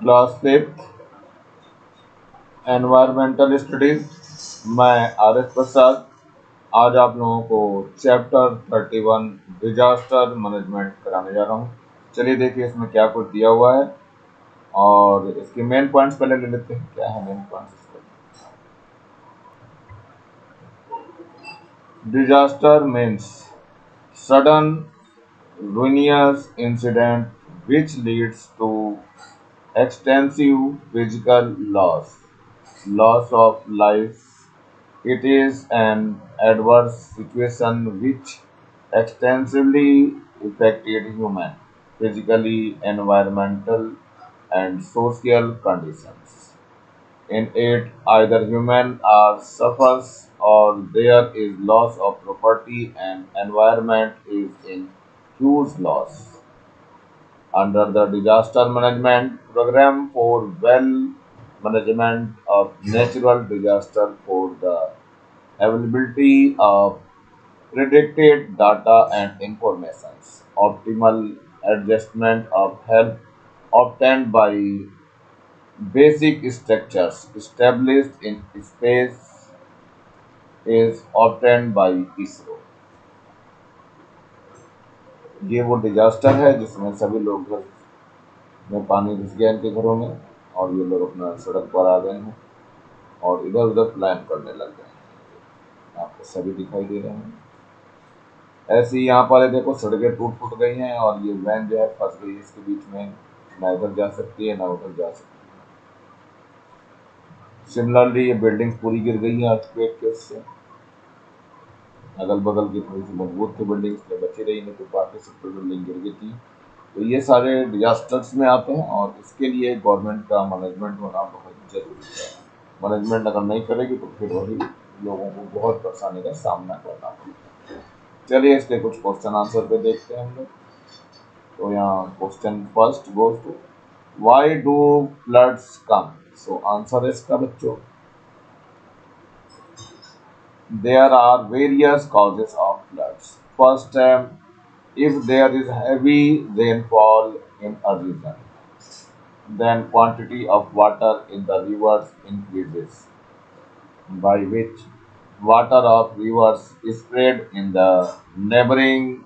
Class fifth environmental studies मैं R S Prasad. आज आप लोगों को chapter thirty one disaster management कराने जा रहा हूँ। चलिए देखिए इसमें क्या कुछ दिया हुआ है। और इसके मेन पॉइंट्स पहले ले लेते हैं। क्या है main points disaster means sudden ruinous incident which leads to extensive physical loss, loss of life. It is an adverse situation which extensively affected human, physically, environmental, and social conditions. In it, either human are suffers or there is loss of property and environment is in huge loss. Under the disaster management program for well management of natural disaster for the availability of predicted data and informations, optimal adjustment of help obtained by basic structures established in space is obtained by ISRO. ये वो disaster है जिसमें सभी लोग घर में पानी घुस गया इनके घरों में और ये लोग अपना सड़क पर आ गए हैं और इधर उधर प्लान करने लग गए हैं। आपको सभी दिखाई दे रहे हैं। ऐसे ही यहाँ पर देखो सड़कें टूट फूट गई हैं और ये वैन जो है फंस गई इसके बीच में ना इधर जा सकती है, ना उधर जा सकती है। सिमिलरली ये बिल्डिंग पूरी गिर गई है अर्थक्वेक के उससे। अगल बगल की थोड़ी सी मज़बूत थी बिल्डिंग इसलिए बची रही नहीं तो बाकी तो बिल्डिंग गिर गई थी। तो ये सारे डिजास्टर्स में आते हैं और इसके लिए गवर्नमेंट का मैनेजमेंट होना बहुत ज़रूरी है। मैनेजमेंट अगर नहीं करेगी तो फिर वही लोगों को बहुत परेशानी का सामना करना पड़ेगा। चलिए इसके कुछ क्वेश्चन आंसर पे देखते हैं हम लोग। तो यहाँ question first goes to why do floods come so answer है इसका बच्चों। There are various causes of floods. First, um, if there is heavy rainfall in a region, then quantity of water in the rivers increases, by which water of rivers is spread in the neighboring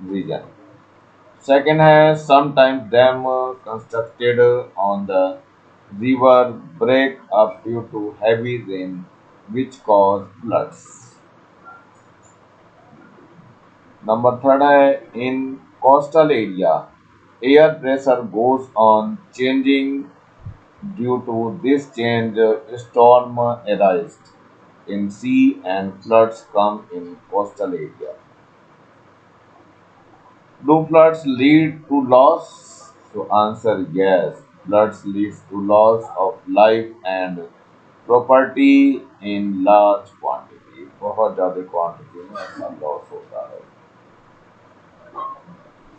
region. Second है sometimes dam constructed on the river break up due to heavy rain which cause floods. Number third है in coastal area air pressure goes on changing due to this change storm arises in sea and floods come in coastal area. Do floods lead to loss? So answer yes. Floods leads to loss of life and property in large quantity बहुत ज़्यादा quantity में ऐसा loss होता है।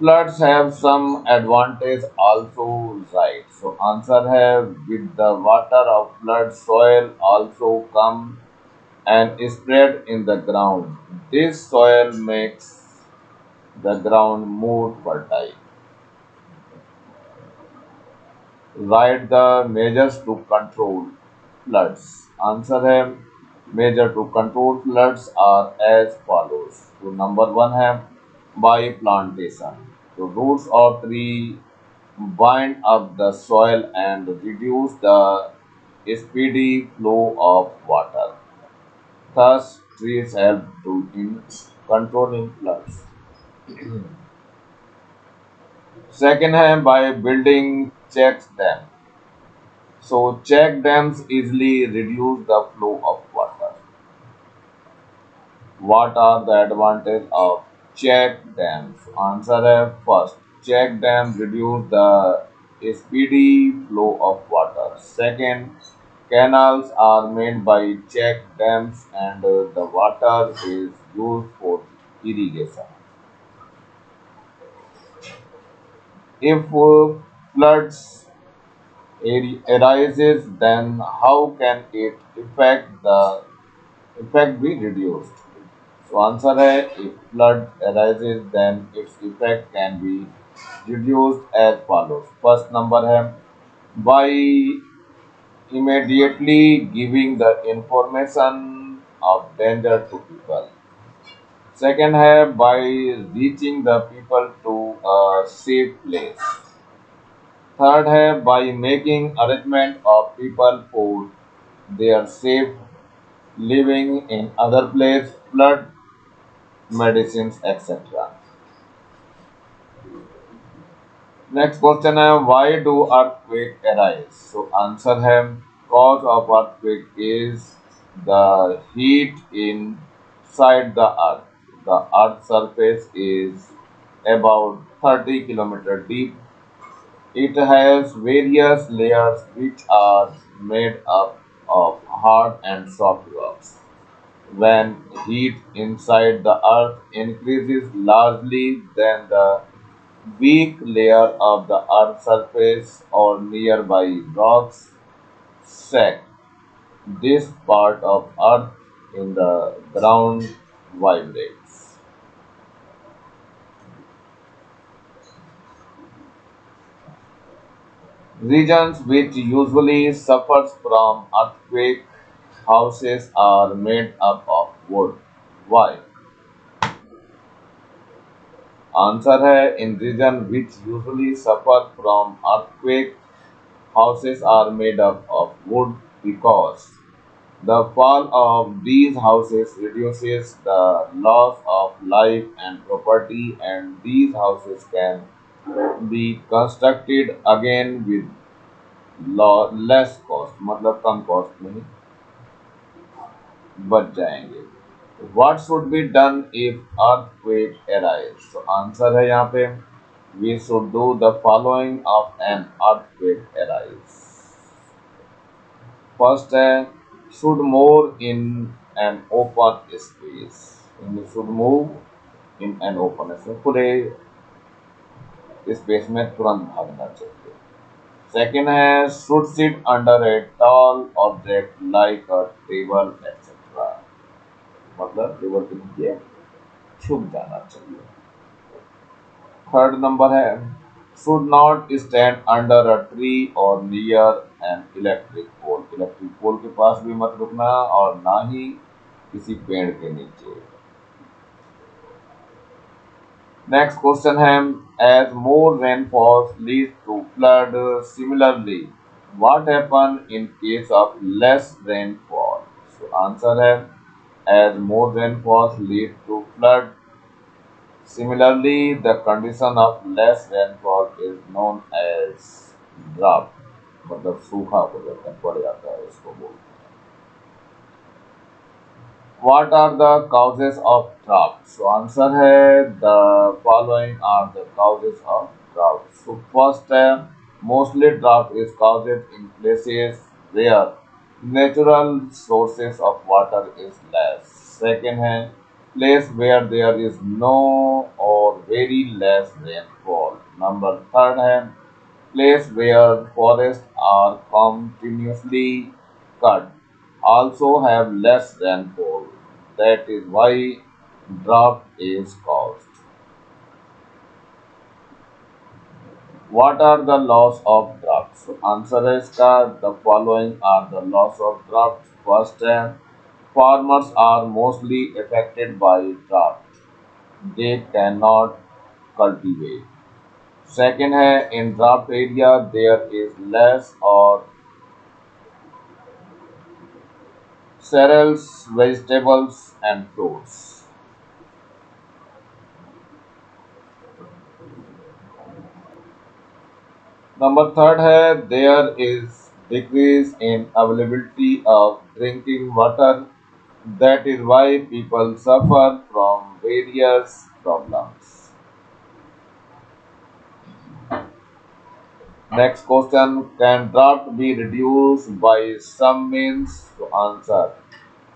Floods have some advantage also right so answer है with the water of flood soil also come and spread in the ground this soil makes the ground more fertile right the measures to control floods? Answer है measure to control floods are as follows. तो number one है by plantation. तो roots of tree bind up the soil and reduce the speedy flow of water. Thus, trees help to in controlling floods. Second है by building checks dam. So check dams easily reduce the flow of water. What are the advantages of check dams? Answer है first, check dams reduce the speedy flow of water. Second, canals are made by check dams and uh, the water is used for irrigation. If uh, floods arises, then how can it affect the effect be reduced? So answer है if flood arises, then its effect can be reduced as follows. First number है by immediately giving the information of danger to people. Second है by reaching the people to a safe place. Third है by making arrangement of people food they are safe living in other place flood medicine etcetera next question है why do earthquake arise so answer है cause of earthquake is the heat inside the earth the earth surface is about thirty kilometre deep It has various layers which are made up of hard and soft rocks. When heat inside the earth increases largely, then the weak layer of the earth surface or nearby rocks sack. This part of earth in the ground vibrates. Regions which usually suffers from earthquake houses are made up of wood. Why? Answer है in region which usually suffer from earthquake houses are made up of wood because the fall of these houses reduces the loss of life and property and these houses can be constructed again with less cost मतलब कम cost में बच जाएँगे What should be done if earthquake arise? So answer है यहाँ पे we should do the following of an earthquake arise. First है should move in an open space. We should move in an open space. पूरे space में तुरंत भागना चाहिए। Second है should sit under a tall object like a table etcetera मतलब table के नीचे छुप जाना चाहिए। थर्ड नंबर है should not stand under a tree और near an electric pole electric pole के पास भी मत रुकना और ना ही किसी पेड़ के नीचे। नेक्स्ट क्वेश्चन है as more rainfalls lead to flood similarly what happen in case of less rainfall so answer है as more rainfalls lead to flood similarly the condition of less rainfall is known as drought मतलब सूखा हो जाता है, पड़ जाता है, उसको बोलते what are the causes of drought? So answer hai the following are the causes of drought. So first uh, mostly drought is caused in places where natural sources of water is less. Second hai place where there is no or very less rainfall. Number third hai place where forests are continuously cut also have less rainfall. That is why drop is caused. What are the loss of drops? So answer is the following are the loss of drops. First, farmers are mostly affected by drought. They cannot cultivate. Second in drought area there is less or cereals, vegetables and fruits. Number third है there is decrease in availability of drinking water. That is why people suffer from various problems. Next question Can drought be reduced by some means? To answer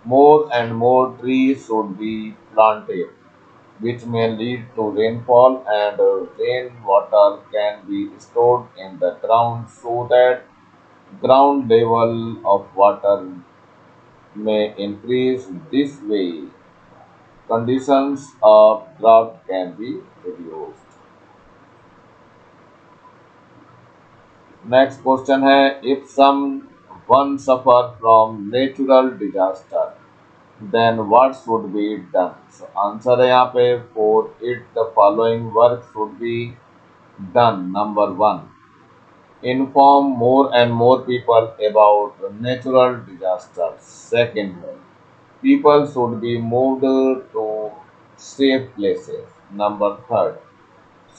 More and more trees should be planted, which may lead to rainfall, and rainwater can be stored in the ground so that ground level of water may increase. This way, conditions of drought can be reduced. Next question है if some one suffer from natural disaster then what should be done so answer है यहाँ पे for it the following work should be done number one inform more and more people about natural disasters second people should be moved to safe places number third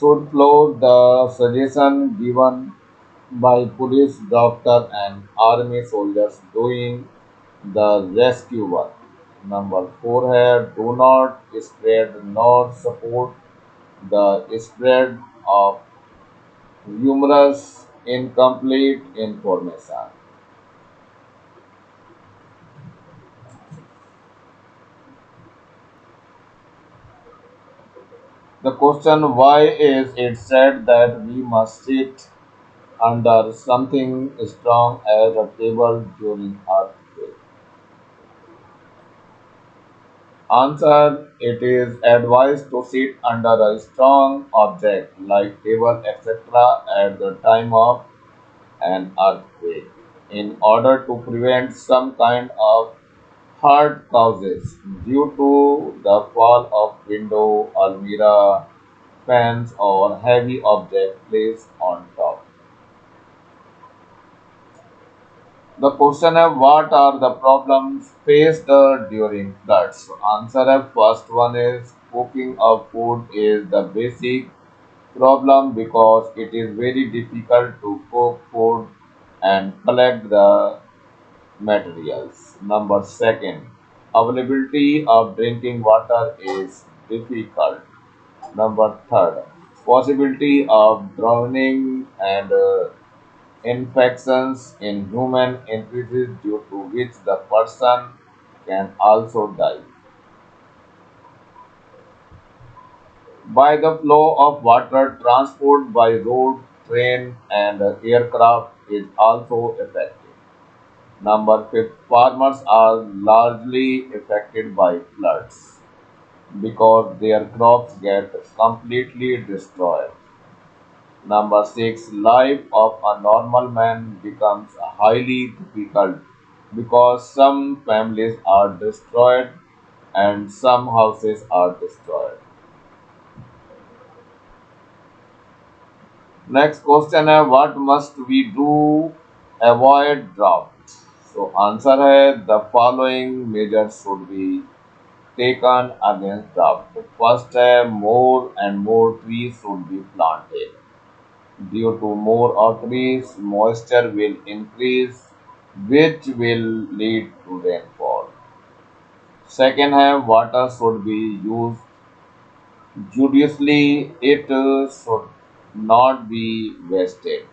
should follow the suggestion given by police, doctor and army soldiers doing the rescue work. Number four है do not spread nor support the spread of humorous incomplete information. The question why is it said that we must sit under something strong as a table during earthquake? Answer It is advised to sit under a strong object like table etc. at the time of an earthquake in order to prevent some kind of hard causes due to the fall of window, almirah, fans or heavy object placed on top. The question of what are the problems faced during floods? Answer of first one is cooking of food is the basic problem because it is very difficult to cook food and collect the materials. Number second, availability of drinking water is difficult. Number third, possibility of drowning and uh, infections in human increases due to which the person can also die. By the flow of water, transport by road, train, and aircraft is also affected. Number five, farmers are largely affected by floods because their crops get completely destroyed. Number six, life of a normal man becomes highly difficult because some families are destroyed and some houses are destroyed. Next question है what must we do avoid drought? So answer है the following measures should be taken against drought. First है more and more trees should be planted. Due to more of trees, moisture will increase which will lead to rainfall. Second है water should be used judiciously, it should not be wasted.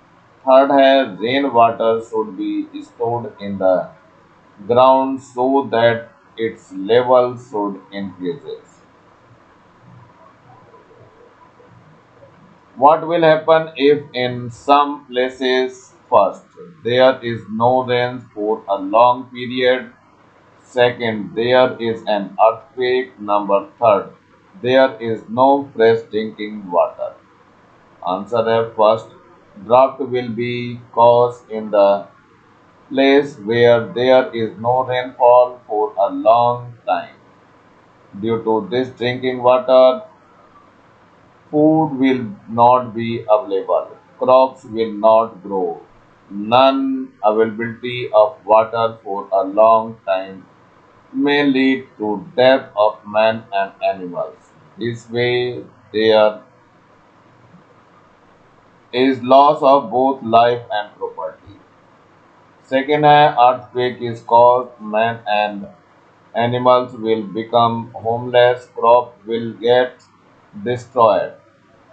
Third है rainwater should be stored in the ground so that its level should increases. What will happen if in some places first there is no rain for a long period Second, there is an earthquake. Number third, there is no fresh drinking water. Answer F first. Drought will be caused in the place where there is no rainfall for a long time. Due to this drinking water, food will not be available. Crops will not grow. Non availability of water for a long time may lead to death of man and animals. This way there is loss of both life and property. Second earthquake is caused man and animals will become homeless, crop will get destroyed.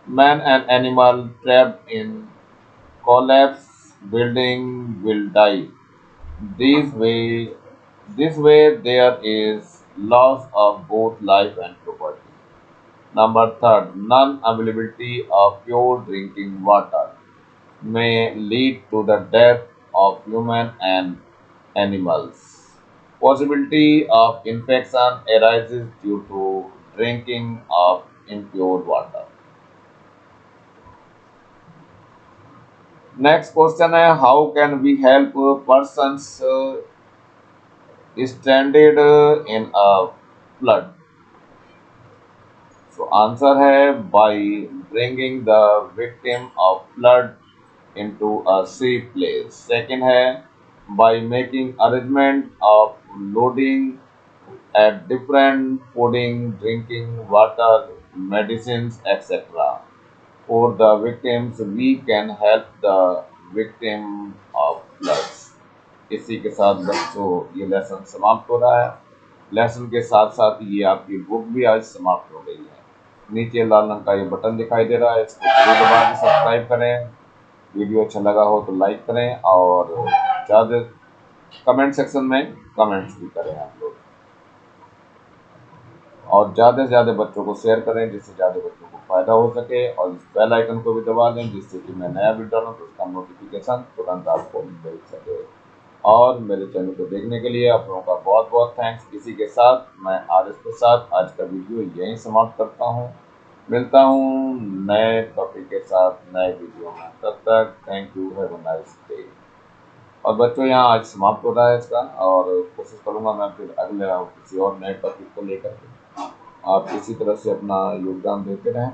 Man and animal trapped in collapse building will die. This way this way there is loss of both life and property. Number third, non-availability of pure drinking water may lead to the death of human and animals. Possibility of infection arises due to drinking of impure water. Next question है how can we help person stranded in a flood so answer है by bringing the victim of flood into a safe place second है by making arrangement of lodging at different fooding drinking water medicines etc for the victims, we can help the victim of floods. इसी के साथ बच्चों, ये lesson समाप्त हो रहा है। लेसन के साथ साथ ये आपकी बुक भी आज समाप्त हो गई है। नीचे लाल रंग का ये बटन दिखाई दे रहा है, इसको ज़रूर दबा के सब्सक्राइब करें। वीडियो अच्छा लगा हो तो लाइक करें और ज़्यादा कमेंट सेक्शन में कमेंट्स भी करें आप लोग। और ज़्यादा से ज़्यादा बच्चों को शेयर करें, जिससे ज़्यादा बच्चों को फ़ायदा हो सके और इस बेल आइकन को भी दबा दें, जिससे कि मैं नया वीडियो डालूँ तो उसका नोटिफिकेशन तुरंत आपको मिल सके। और मेरे चैनल को देखने के लिए आप लोगों का बहुत बहुत थैंक्स इसी के साथ मैं आर एस प्रसाद, आज का वीडियो यहीं समाप्त करता हूँ। मिलता हूँ नए टॉपिक के साथ, नए वीडियो में। तब तक thank you have nice day और बच्चों, यहाँ आज समाप्त हो रहा है इसका, और कोशिश करूँगा मैं फिर अगले किसी और नए टॉपिक को लेकर के आप इसी तरह से अपना योगदान देते रहें।